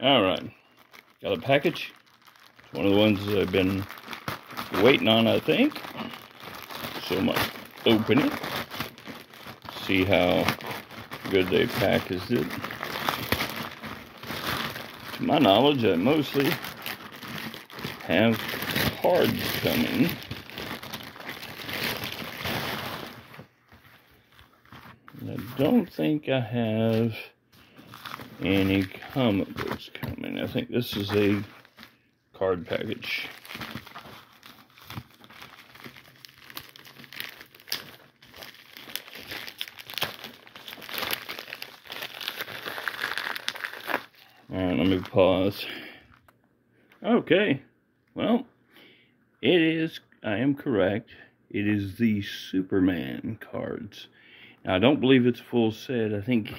All right, got a package. It's one of the ones I've been waiting on, I think. So I'm gonna open it, see how good they packaged it. To my knowledge, I mostly have cards coming. I don't think I have any comic books coming. I think this is a card package. Alright, let me pause. Okay, well, it is, I am correct, it is the Superman cards. Now, I don't believe it's full set. I think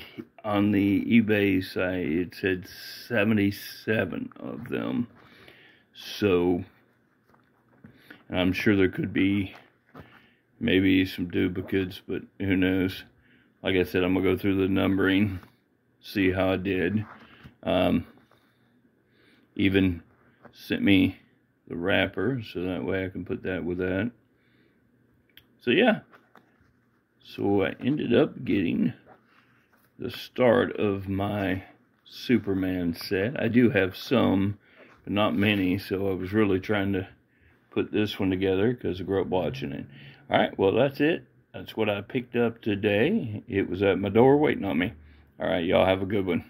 on the eBay site it said 77 of them. So, I'm sure there could be maybe some duplicates, but who knows. Like I said, I'm going to go through the numbering, see how I did. Um, even sent me the wrapper, so that way I can put that with that. So, yeah. So I ended up getting the start of my Superman set. I do have some, but not many, so I was really trying to put this one together because I grew up watching it. Alright, well that's it. That's what I picked up today. It was at my door waiting on me. Alright, y'all have a good one.